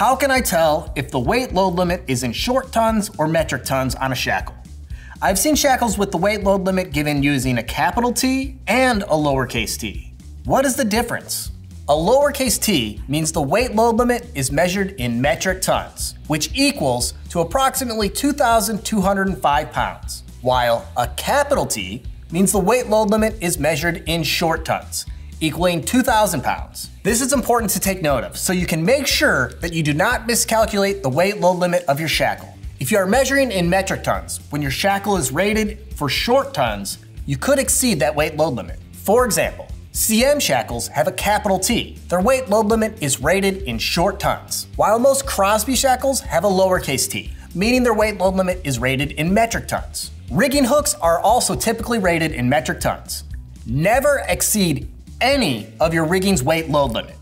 How can I tell if the weight load limit is in short tons or metric tons on a shackle? I've seen shackles with the weight load limit given using a capital T and a lowercase t. What is the difference? A lowercase t means the weight load limit is measured in metric tons, which equals to approximately 2,205 pounds, while a capital T means the weight load limit is measured in short tons, equaling 2,000 pounds. This is important to take note of so you can make sure that you do not miscalculate the weight load limit of your shackle. If you are measuring in metric tons, when your shackle is rated for short tons, you could exceed that weight load limit. For example, CM shackles have a capital T. Their weight load limit is rated in short tons, while most Crosby shackles have a lowercase t, meaning their weight load limit is rated in metric tons. Rigging hooks are also typically rated in metric tons. Never exceed any of your rigging's weight load limit.